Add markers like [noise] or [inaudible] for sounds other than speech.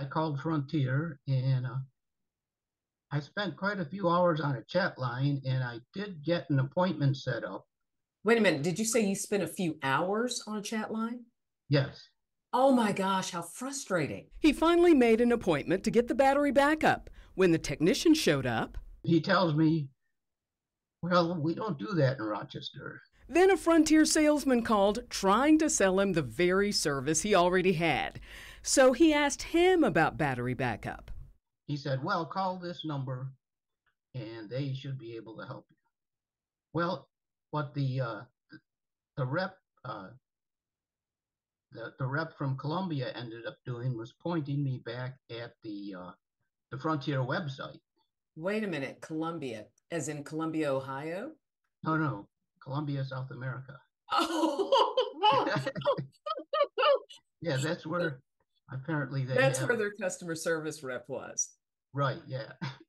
I called Frontier and uh, I spent quite a few hours on a chat line and I did get an appointment set up. Wait a minute. Did you say you spent a few hours on a chat line? Yes. Oh my gosh, how frustrating. He finally made an appointment to get the battery back up. When the technician showed up, He tells me, well, we don't do that in Rochester. then a Frontier salesman called trying to sell him the very service he already had. So he asked him about battery backup. He said, well, call this number and they should be able to help you. Well, what the uh, the rep uh, the, the rep from Colombia ended up doing was pointing me back at the uh, the Frontier website. Wait a minute. Columbia, as in Columbia, Ohio? No, no, Colombia, South America. Oh, [laughs] [laughs] Yeah, that's where apparently they that's where their customer service rep was. right. Yeah. [laughs]